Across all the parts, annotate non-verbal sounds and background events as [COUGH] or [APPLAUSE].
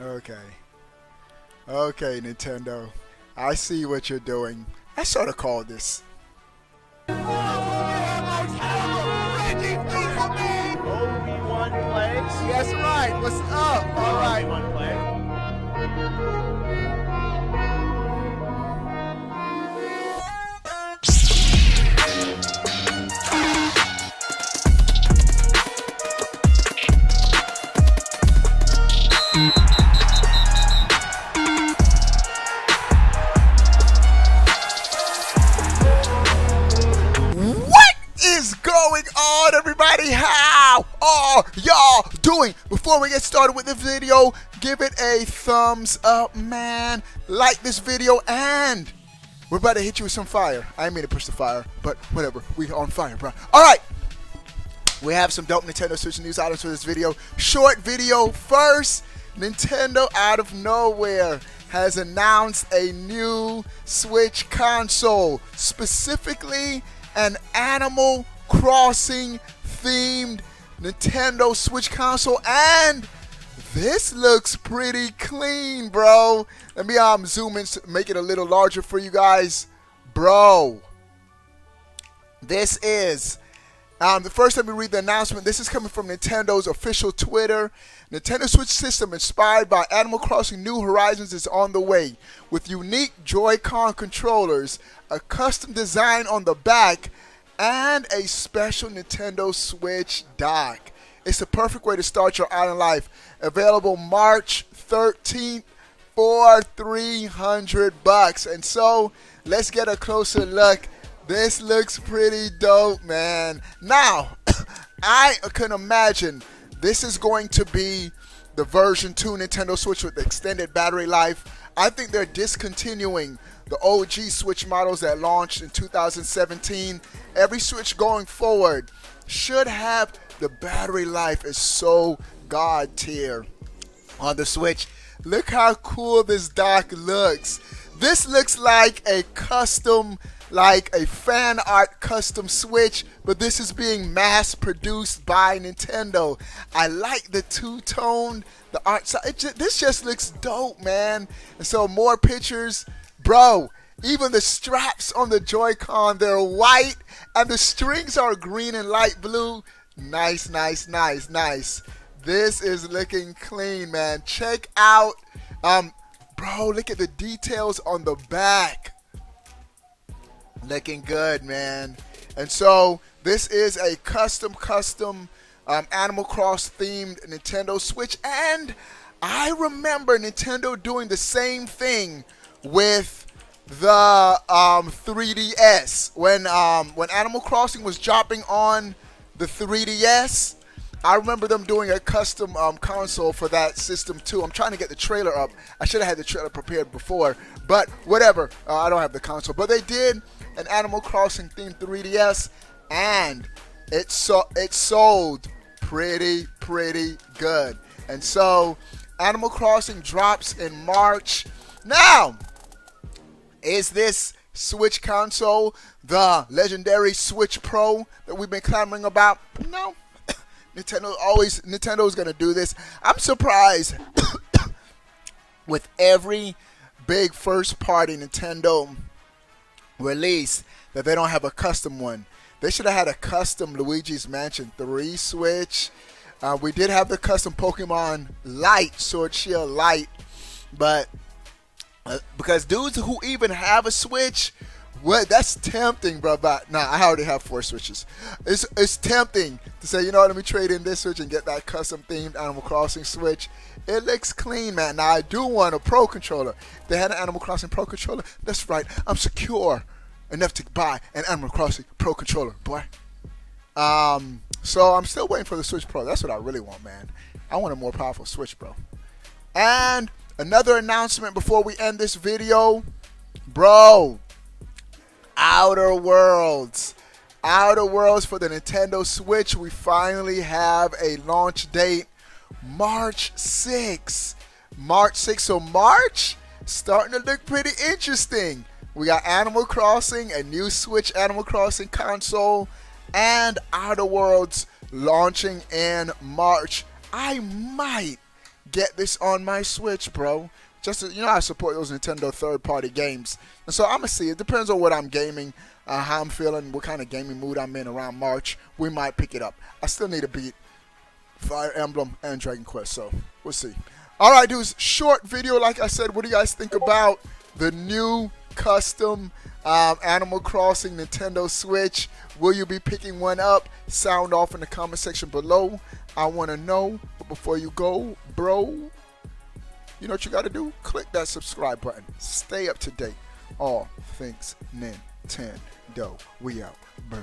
Okay. Okay, Nintendo. I see what you're doing. I sort of called this. Obi-Wan plays. That's right. What's up? All right. Obi-Wan plays. Everybody? How are y'all doing? Before we get started with the video, give it a thumbs up, man. Like this video, and we're about to hit you with some fire. I mean to push the fire, but whatever. We are on fire, bro. All right. We have some dope Nintendo Switch news items for this video. Short video first. Nintendo out of nowhere has announced a new Switch console, specifically an Animal Crossing themed Nintendo Switch console and this looks pretty clean, bro. Let me um zoom in, make it a little larger for you guys. Bro, this is um, the first time we read the announcement, this is coming from Nintendo's official Twitter. Nintendo Switch system inspired by Animal Crossing New Horizons is on the way with unique Joy-Con controllers, a custom design on the back, and a special Nintendo Switch dock. It's the perfect way to start your island life. Available March 13th for 300 bucks. And so, let's get a closer look this looks pretty dope, man. Now, [COUGHS] I can imagine this is going to be the version 2 Nintendo Switch with extended battery life. I think they're discontinuing the OG Switch models that launched in 2017. Every Switch going forward should have the battery life is so god tier on the Switch. Look how cool this dock looks. This looks like a custom like a fan art custom Switch, but this is being mass produced by Nintendo. I like the two tone, the art side. This just looks dope, man. And so more pictures, bro. Even the straps on the Joy-Con, they're white, and the strings are green and light blue. Nice, nice, nice, nice. This is looking clean, man. Check out, um, bro. Look at the details on the back looking good, man. And so this is a custom, custom um, Animal Cross themed Nintendo Switch, and I remember Nintendo doing the same thing with the um, 3DS when um, when Animal Crossing was dropping on the 3DS. I remember them doing a custom um, console for that system too. I'm trying to get the trailer up. I should have had the trailer prepared before, but whatever. Uh, I don't have the console, but they did an Animal Crossing themed 3DS, and it so it sold pretty pretty good. And so, Animal Crossing drops in March. Now, is this Switch console the legendary Switch Pro that we've been clamoring about? No. [COUGHS] Nintendo always Nintendo's gonna do this. I'm surprised [COUGHS] with every big first party Nintendo release that they don't have a custom one. They should have had a custom Luigi's Mansion 3 Switch. Uh, we did have the custom Pokemon Lite, Sword Shield Lite, but uh, because dudes who even have a Switch, what that's tempting, bro. But nah, I already have four Switches. It's it's tempting to say, you know what, let me trade in this Switch and get that custom themed Animal Crossing Switch. It looks clean, man. Now I do want a Pro controller. They had an Animal Crossing Pro controller. That's right. I'm secure enough to buy an Animal Crossing Pro controller, boy. Um, so I'm still waiting for the Switch Pro. That's what I really want, man. I want a more powerful Switch, bro. And another announcement before we end this video, bro. Outer Worlds. Outer Worlds for the Nintendo Switch. We finally have a launch date, March 6th. March 6th. So March starting to look pretty interesting. We got Animal Crossing, a new Switch Animal Crossing console, and Outer Worlds launching in March. I might get this on my Switch, bro. Just you know, I support those Nintendo third-party games, and so I'm gonna see. It depends on what I'm gaming, uh, how I'm feeling, what kind of gaming mood I'm in around March. We might pick it up. I still need to beat Fire Emblem and Dragon Quest, so we'll see. All right, dudes. Short video, like I said. What do you guys think about the new custom um, Animal Crossing Nintendo Switch? Will you be picking one up? Sound off in the comment section below. I want to know. But before you go, bro, you know what you got to do? Click that subscribe button. Stay up to date. All things Nintendo. We out, bro.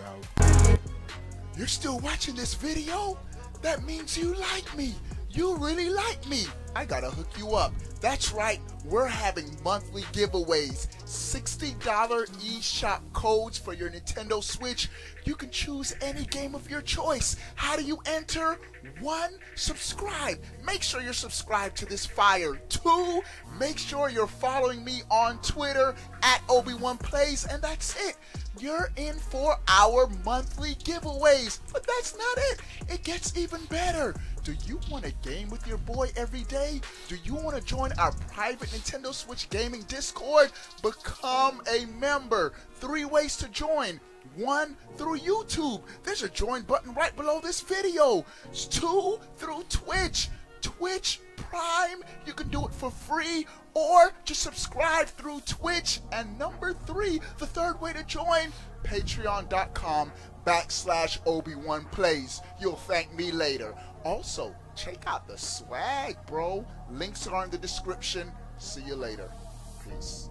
You're still watching this video? That means you like me. You really like me. I gotta hook you up. That's right, we're having monthly giveaways. $60 eShop codes for your Nintendo Switch. You can choose any game of your choice. How do you enter? One, subscribe. Make sure you're subscribed to this fire. Two, make sure you're following me on Twitter at Obi-Wan Plays, and that's it. You're in for our monthly giveaways. But that's not it. It gets even better. Do you want to game with your boy every day? Do you want to join our private Nintendo Switch gaming Discord? Become a member. Three ways to join. One, through YouTube. There's a join button right below this video. Two, through Twitch. Twitch Prime. You can do it for free or just subscribe through Twitch. And number three, the third way to join, patreon.com backslash Obi-Wan Plays. You'll thank me later. Also, check out the swag, bro. Links are in the description. See you later. Peace.